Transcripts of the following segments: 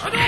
Come on!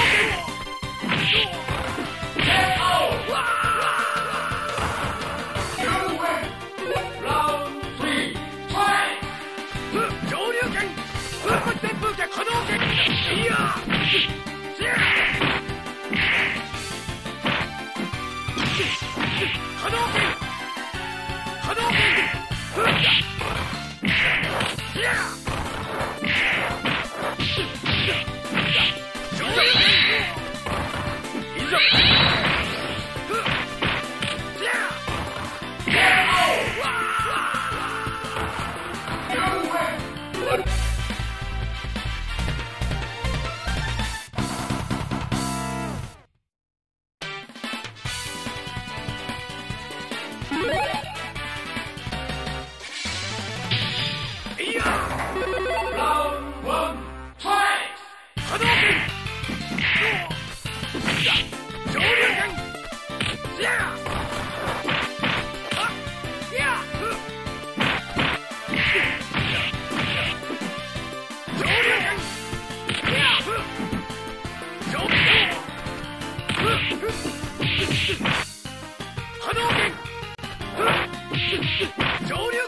上流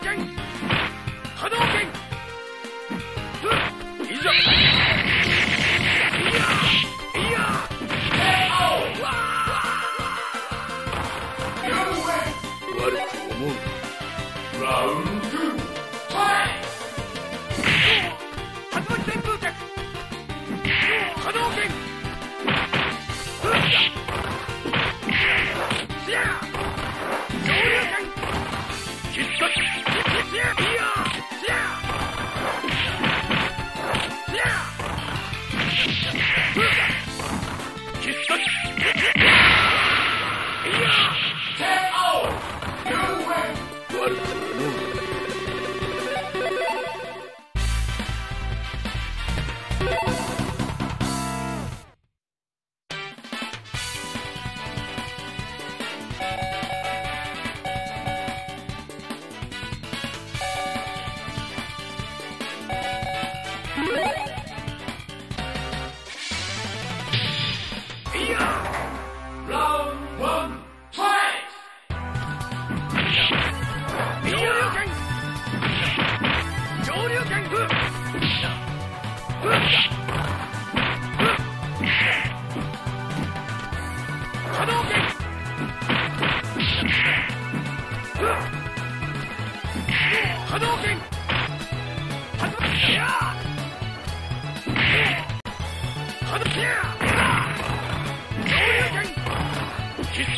拳波動拳いざちょっと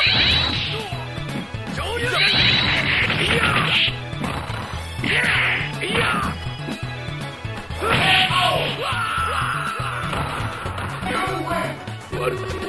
什么？我。